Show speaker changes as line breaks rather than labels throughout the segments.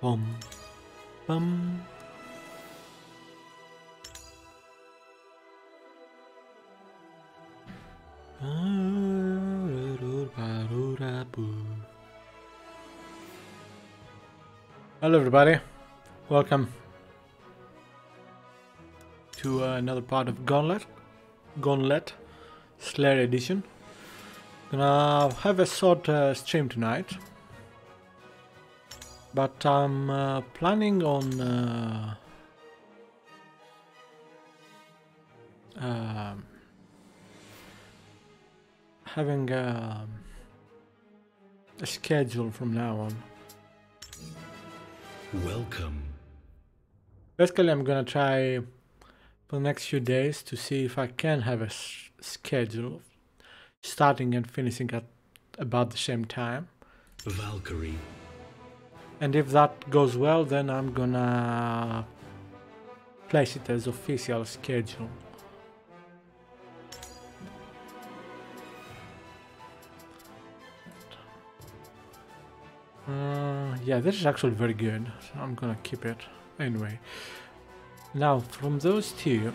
Bum, bum. Hello everybody, welcome to uh, another part of Gauntlet, Gauntlet Slayer Edition. Gonna have a short uh, stream tonight, but I'm uh, planning on uh, um, having um, a schedule from now on.
Welcome.
Basically, I'm gonna try for the next few days to see if I can have a s- schedule, starting and finishing at about the same time.
Valkyrie.
And if that goes well, then I'm gonna place it as official schedule. Uh, yeah, this is actually very good. So I'm gonna keep it anyway. Now, from those two,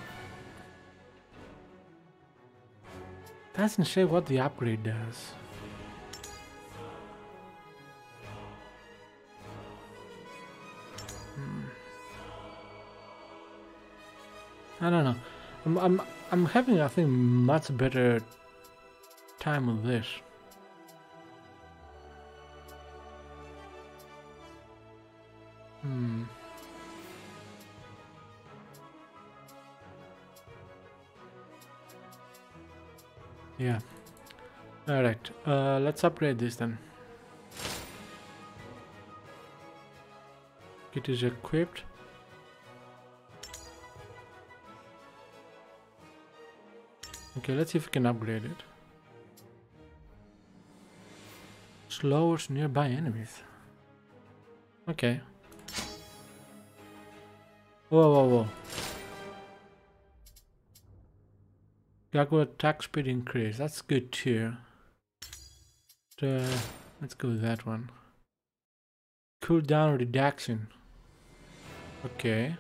doesn't say what the upgrade does. I don't know. I'm I'm I'm having I think much better time with this. Hmm. Yeah. All right. Uh, let's upgrade this then. It is equipped. Okay, let's see if we can upgrade it. Slowers nearby enemies. Okay. Whoa, whoa, whoa. Gago attack speed increase. That's good too. Uh, let's go with that one. Cooldown reduction. Okay.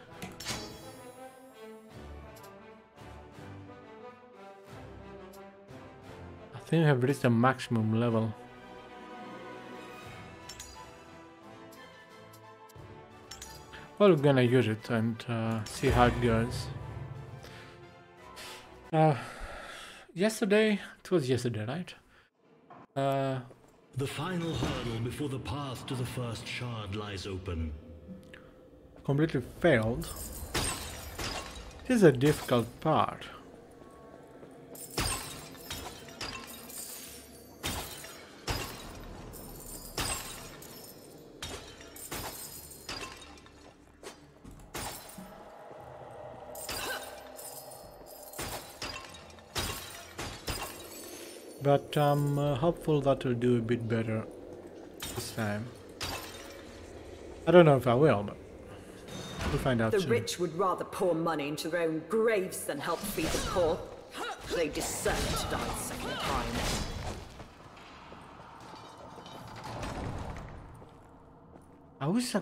Think we have reached the maximum level. Well, we're gonna use it and uh, see how it goes. Uh, yesterday, it was yesterday, right? Uh,
The final hurdle before the path to the first shard lies open.
completely failed. This is a difficult part. But I'm uh, hopeful that will do a bit better this time. I don't know if I will, but we'll find out
The
soon.
rich would rather pour money into their own graves than help feed the poor. They deserve to die a second time.
I wish I,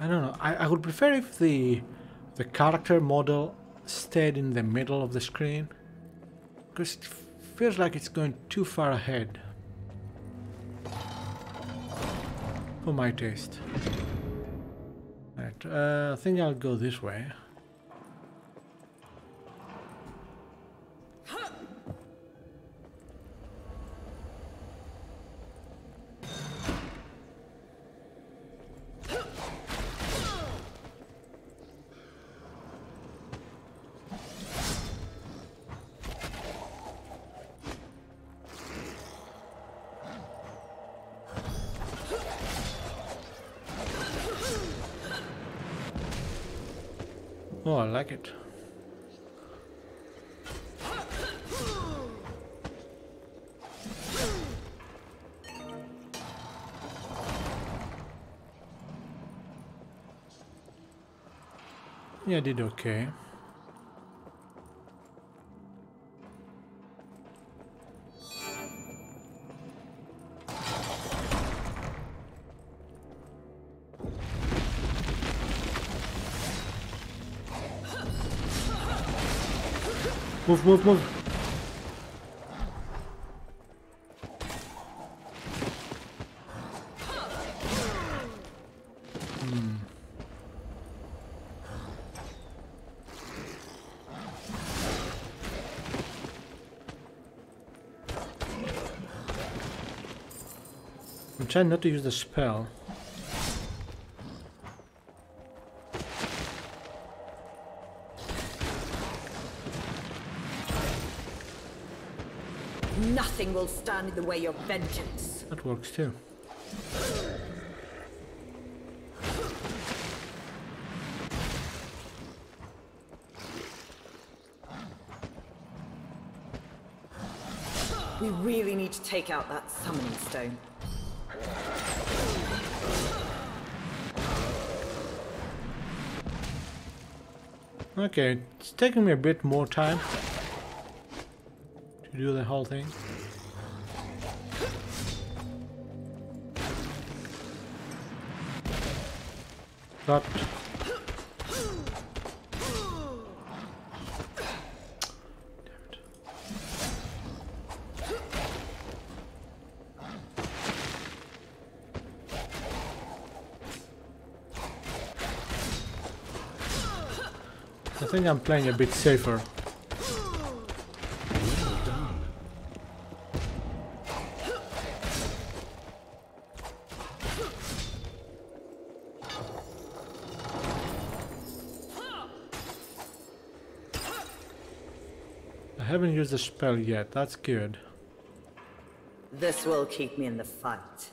I don't know. I, I would prefer if the the character model stayed in the middle of the screen because feels like it's going too far ahead for my taste. Right, uh, I think I'll go this way. Like it. Yeah, I did okay. Move, move, move. Hmm. I'm trying not to use the spell.
Nothing will stand in the way of vengeance.
That works too.
We really need to take out that summoning stone.
Okay, it's taking me a bit more time to do the whole thing. I think I'm playing a bit safer. Spell yet, that's good.
This will keep me in the fight.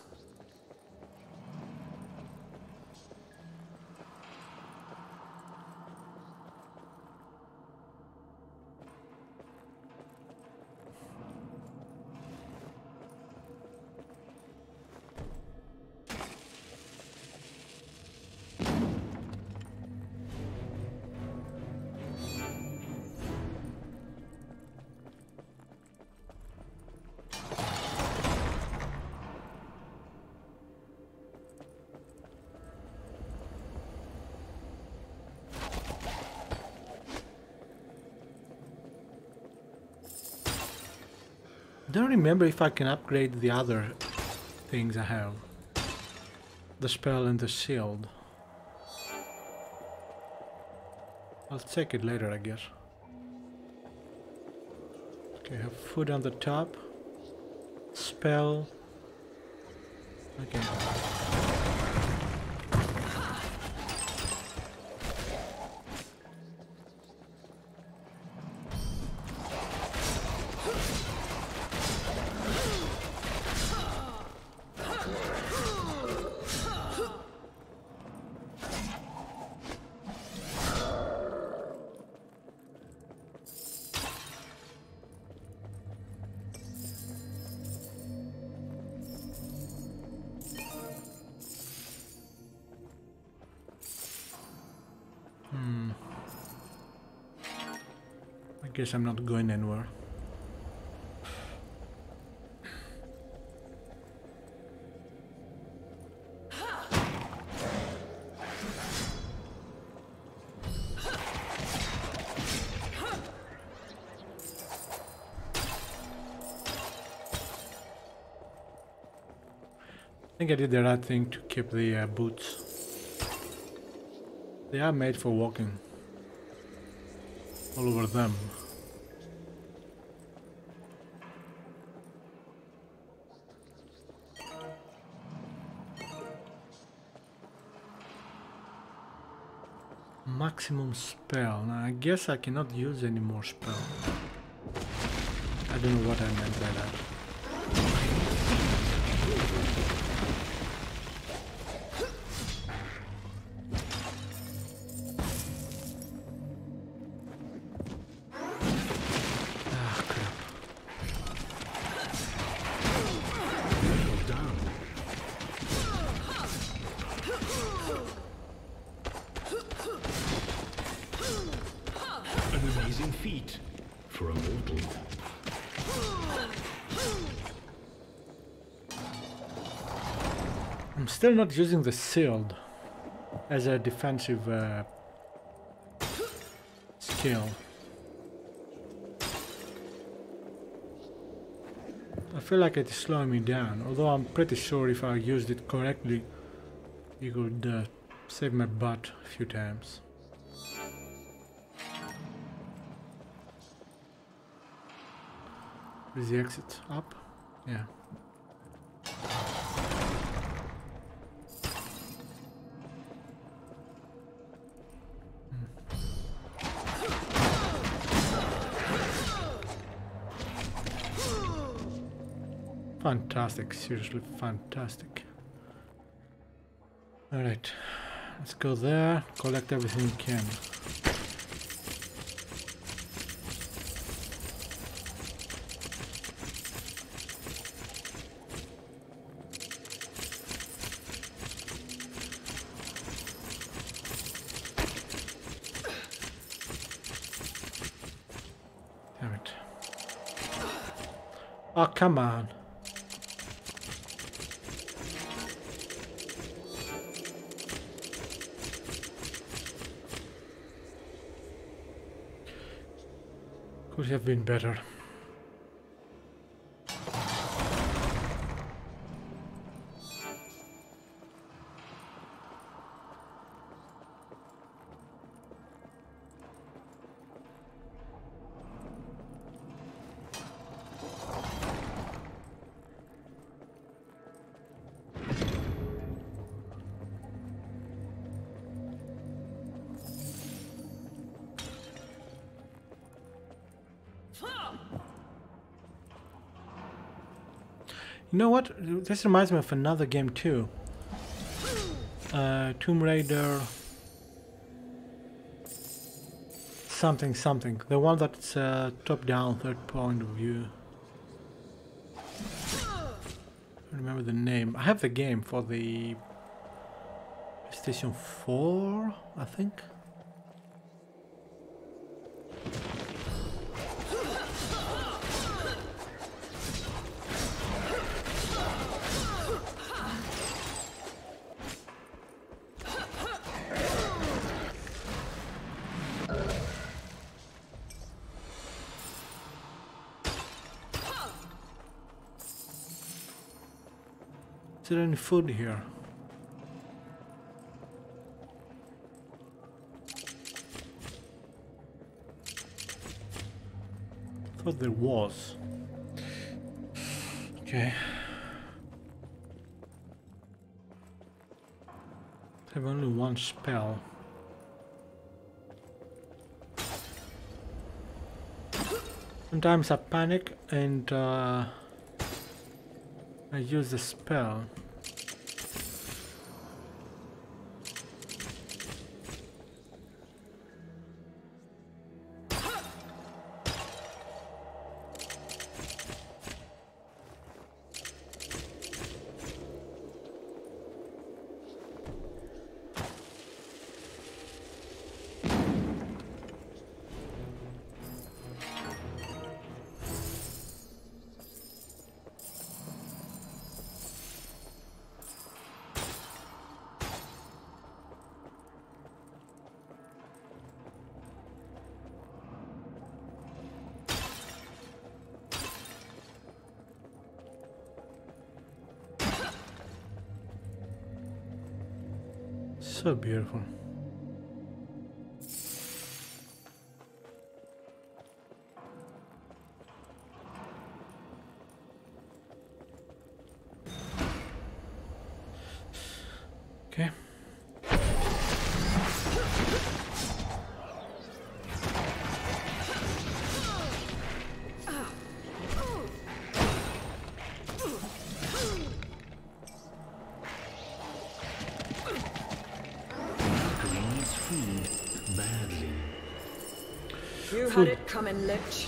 I don't remember if I can upgrade the other things I have. The spell and the shield. I'll check it later, I guess. Okay, I have food on the top. Spell. Okay. Guess I'm not going anywhere. I think I did the right thing to keep the uh, boots. They are made for walking all over them. Maximum spell. Now I guess I cannot use any more spell. I don't know what I meant by that. still not using the shield as a defensive uh, skill. I feel like it's slowing me down, although I'm pretty sure if I used it correctly, it could uh, save my butt a few times. Is the exit up? Yeah. Fantastic, seriously fantastic. Alright, let's go there, collect everything we can. Oh, come on. Could have been better. You know what? This reminds me of another game too. Uh, Tomb Raider. Something, something. The one that's uh, top-down, third point of view. Remember the name. I have the game for the PlayStation 4, I think. There any food here? Thought there was. Okay. I have only one spell. Sometimes I panic and uh, I use the spell. Beautiful.
Coming, Lich.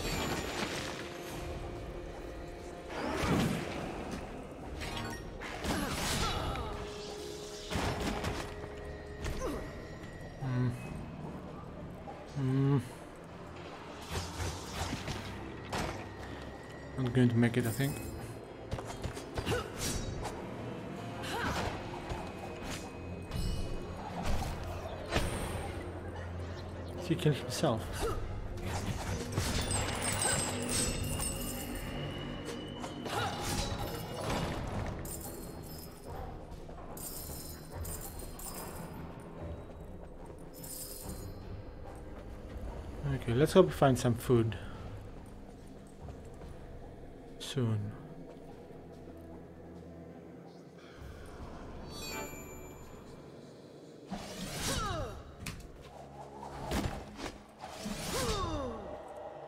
Hmm. Hmm.
Not going to make it, I think. He killed himself. Okay, let's hope we find some food. Soon.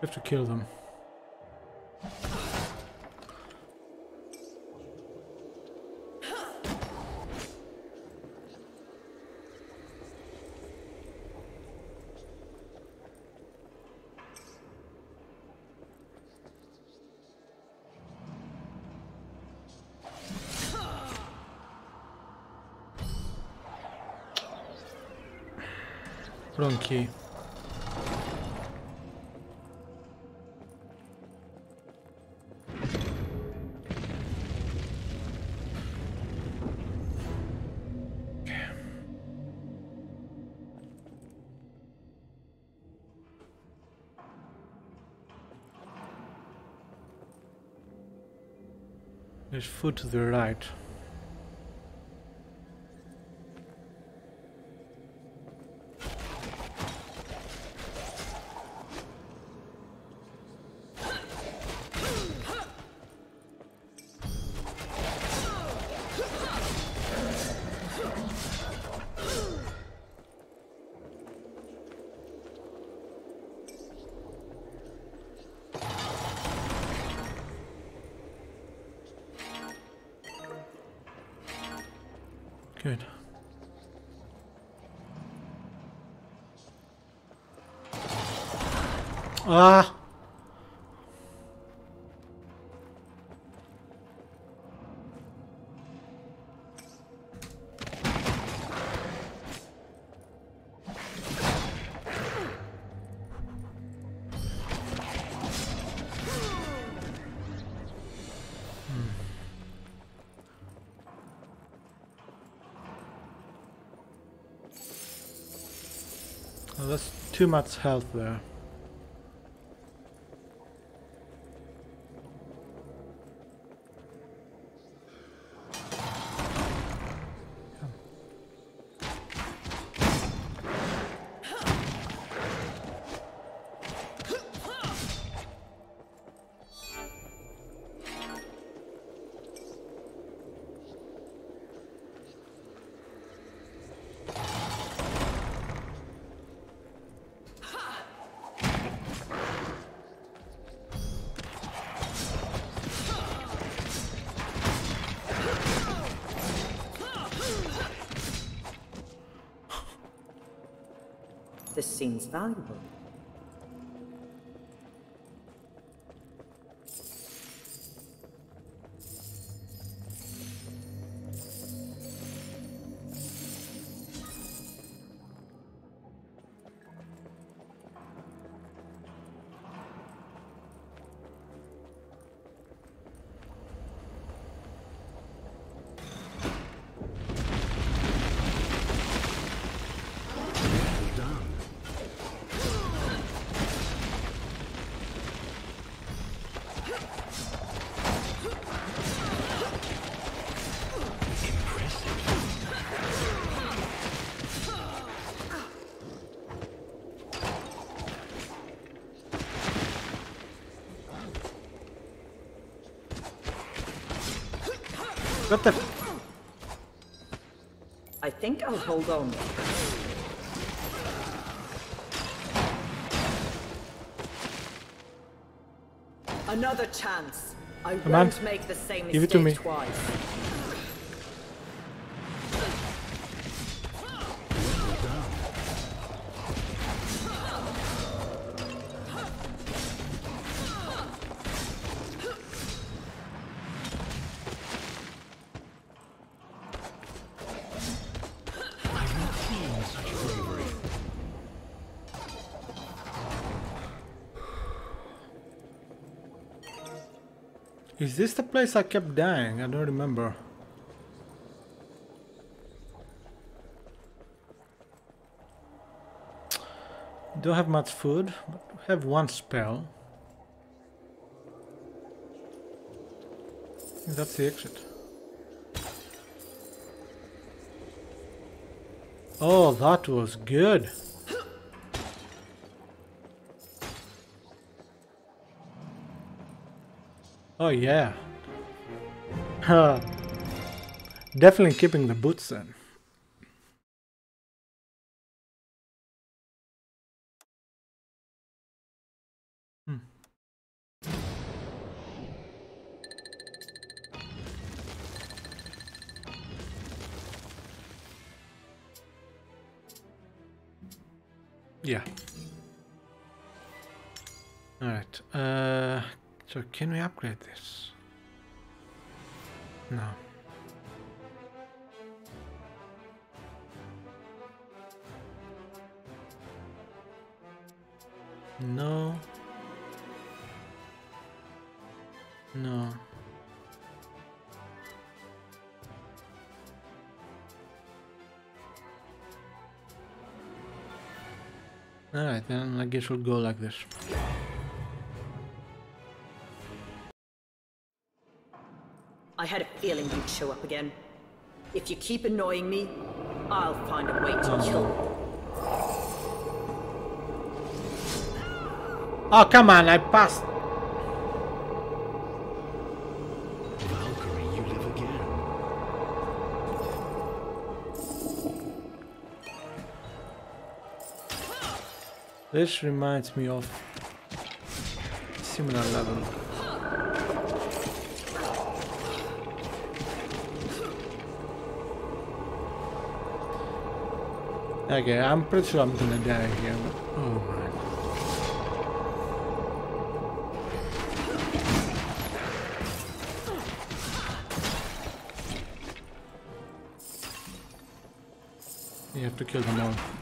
We have to kill them. Wrong key. There's food to the right. Ah! That's too much health there.
This seems valuable.
What the?
I think I'll hold on. Another chance. I
Come
won't make the same
Give
mistake
it to me.
twice.
This the place I kept dying? I don't remember. Don't have much food, but have one spell. That's the exit. Oh, that was good. Oh yeah. Huh. Definitely keeping the boots then. Can we upgrade this? No. No. No. Alright, then I guess we'll go like this.
Had a feeling you'd show up again. If you keep annoying me, I'll find a way to kill you.
Oh, come on, I passed.
Valkyrie, you live again.
This reminds me of similar level. Okay, I'm pretty sure I'm gonna die here. Oh man. You have to kill them all.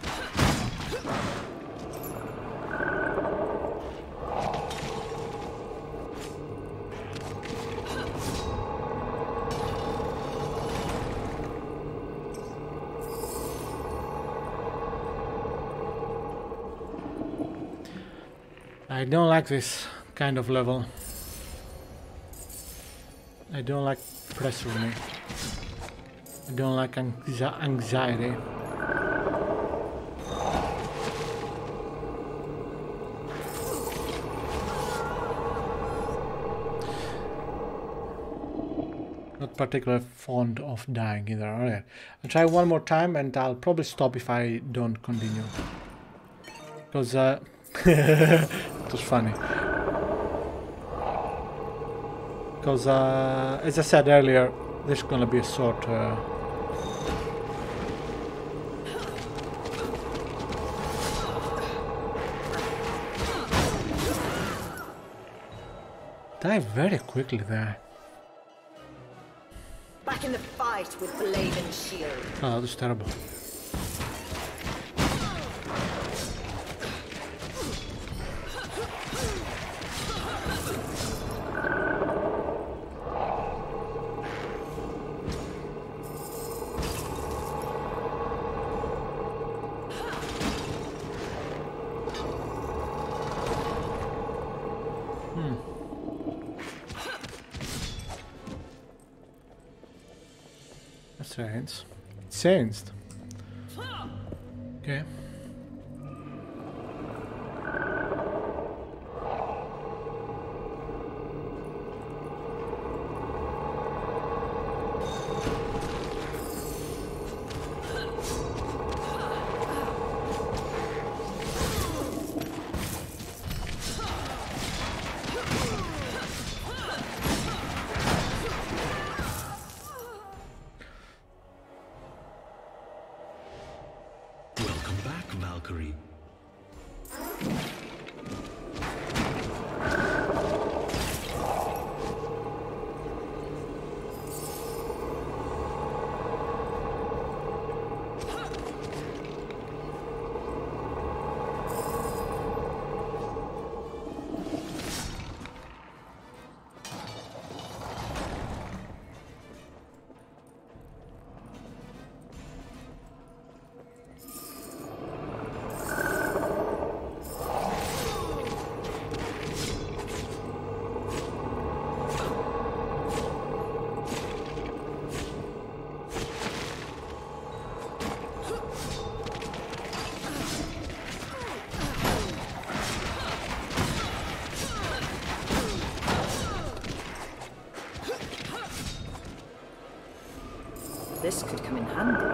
I don't like this kind of level. I don't like pressure me. I don't like anxi- anxiety. Not particularly fond of dying either. Alright. I'll try one more time and I'll probably stop if I don't continue. Because uh was funny. Because uh, as I said earlier, this is gonna be a short uh, Die very quickly there.
Back in the fight with blade and shield.
Oh, that was terrible. Changed.
This could come in handy.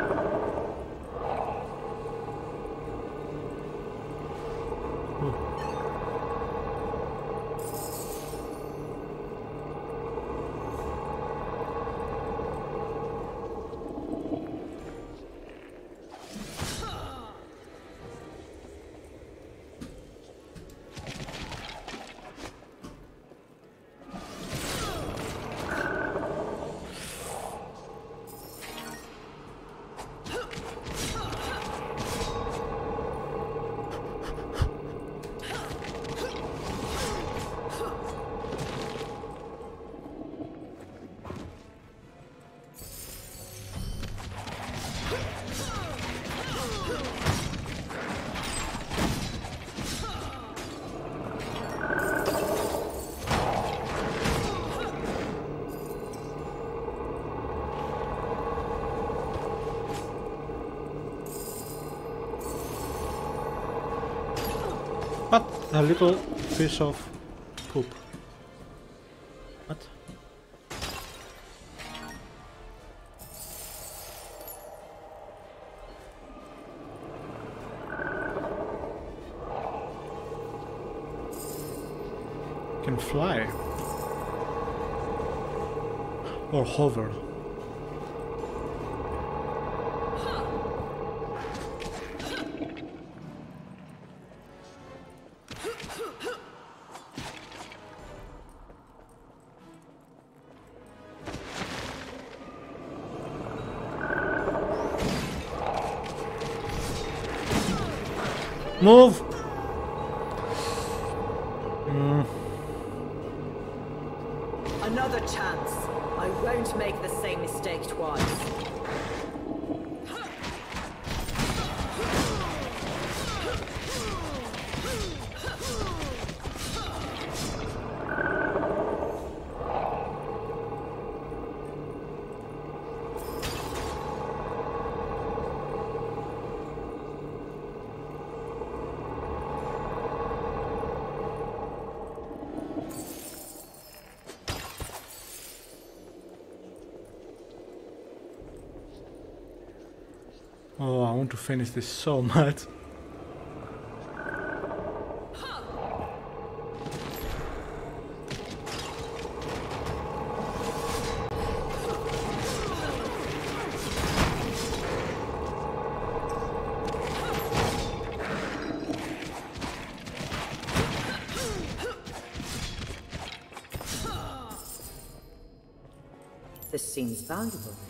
A little piece of poop. What? Can fly. Or hover. Move!
Another chance. I won't make the same mistake twice.
Oh, I want to finish this so much.
This seems valuable.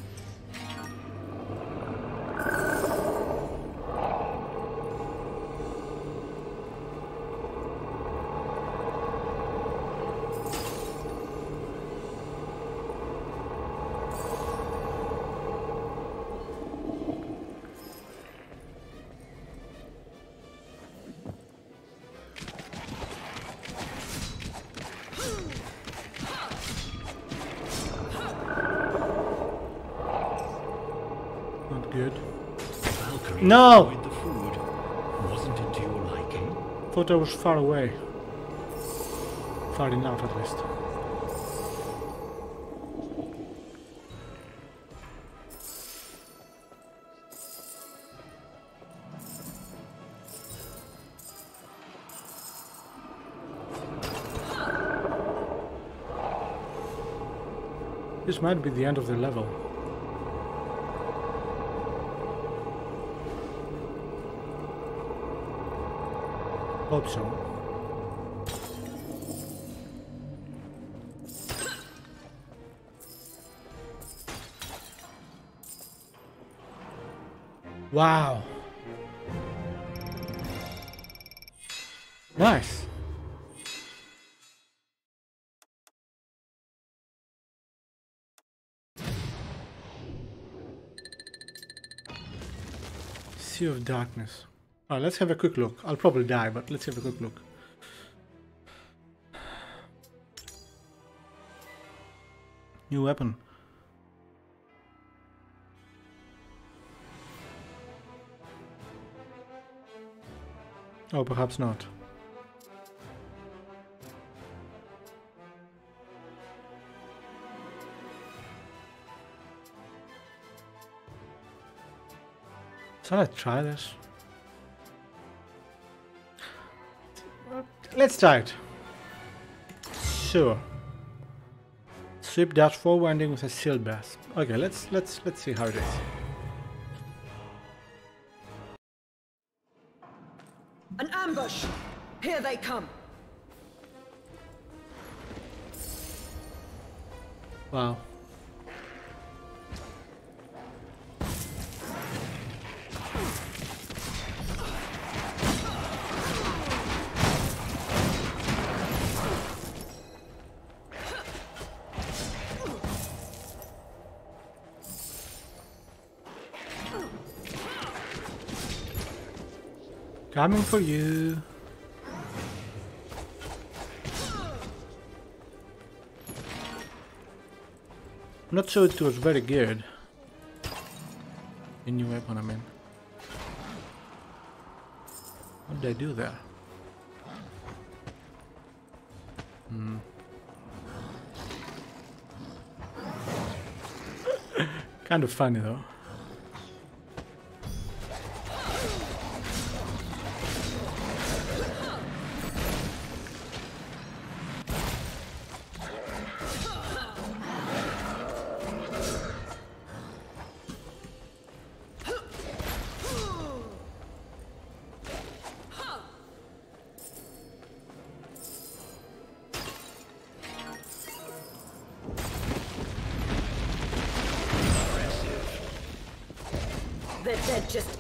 No!
the food. Wasn't it to your liking?
Thought I was far away. Far enough at least. This might be the end of the level. Hope so. Wow. Nice. Sea of Darkness. Let's have a quick look. I'll probably die, but let's have a quick look. New weapon. Oh, perhaps not. Shall I try this? Let's try it. Sure. Sweep dash forward ending with a shield bash. Okay, let's let's let's see how it is.
An ambush! Here they come!
Wow. Coming for you. Not sure it was very good. A new weapon, I mean. What did I do there? Hmm. kind of funny though.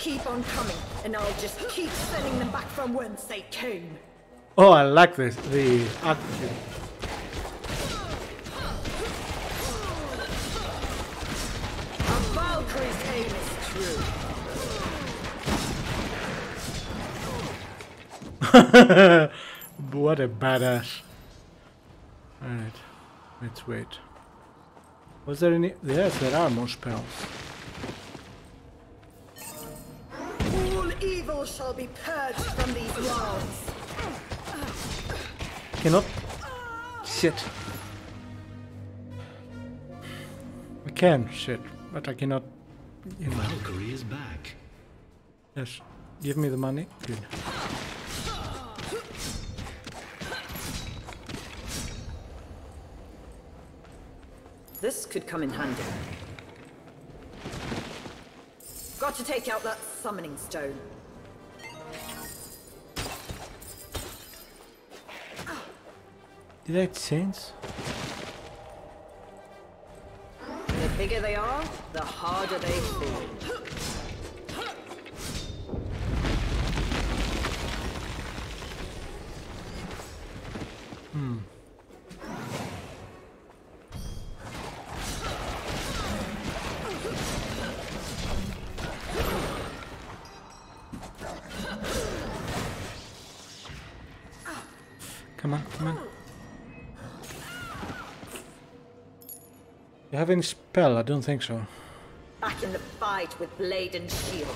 Keep on coming, and I'll just keep sending them back from whence they came.
Oh, I like this. The attitude.
A Valkyrie's aim is true.
what a badass. Alright, let's wait. Was there any? Yes, there are more spells.
Shall be purged from these lands.
Cannot. Shit. I can, shit, but I cannot. You know.
Valkyrie is back.
Yes. Give me the money. Good.
This could come in handy. Got to take out that summoning stone.
Did that change?
The bigger they are, the harder they fall.
Have any spell? I don't think so.
Back in the fight with blade and shield.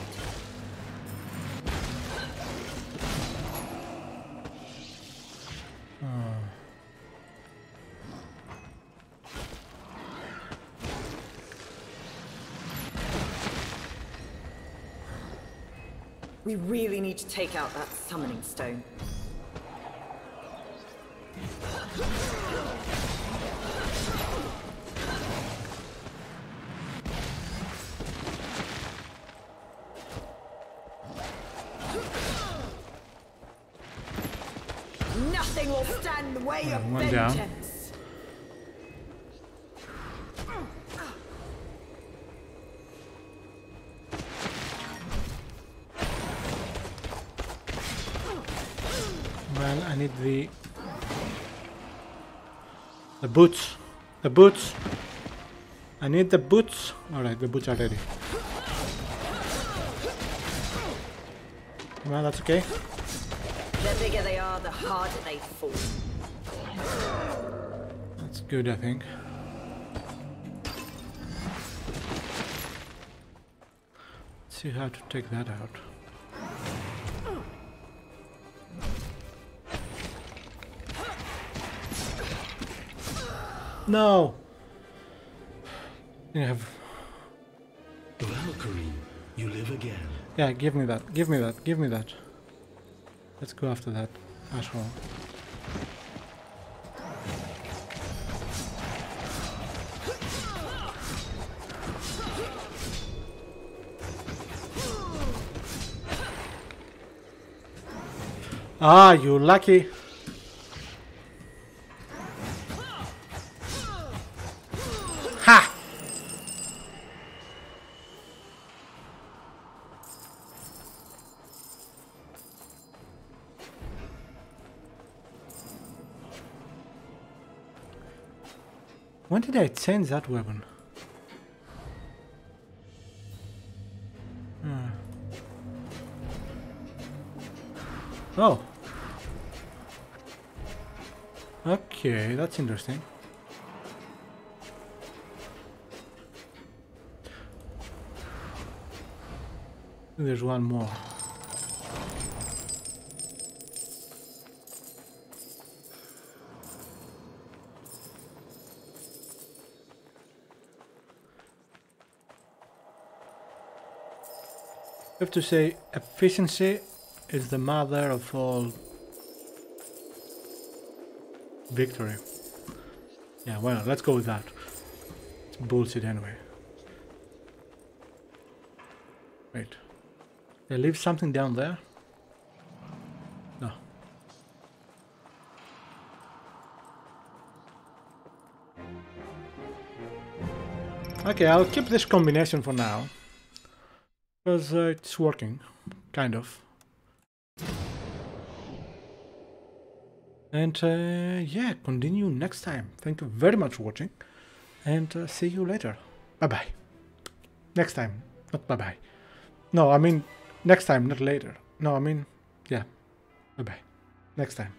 We really need to take out that summoning stone.
Boots. The boots. I need the boots. All right, the boots are ready. Well, that's okay.
The bigger they are, the harder they fall.
That's good, I think. Let's see how to take that out. No. You have
Valkyrie, You live again.
Yeah, give me that. Give me that. Give me that. Let's go after that asshole. Ah, you lucky. Change that weapon? Hmm. Oh. Okay, that's interesting. There's one more. I have to say, efficiency is the mother of all victory. Yeah, well, let's go with that. It's bullshit anyway. Wait. They leave something down there? No. Okay, I'll keep this combination for now. Because uh, it's working. Kind of. And uh, yeah, continue next time. Thank you very much for watching. And uh, see you later. Bye-bye. Next time. Not bye-bye. No, I mean next time, not later. No, I mean, yeah. Bye-bye. Next time.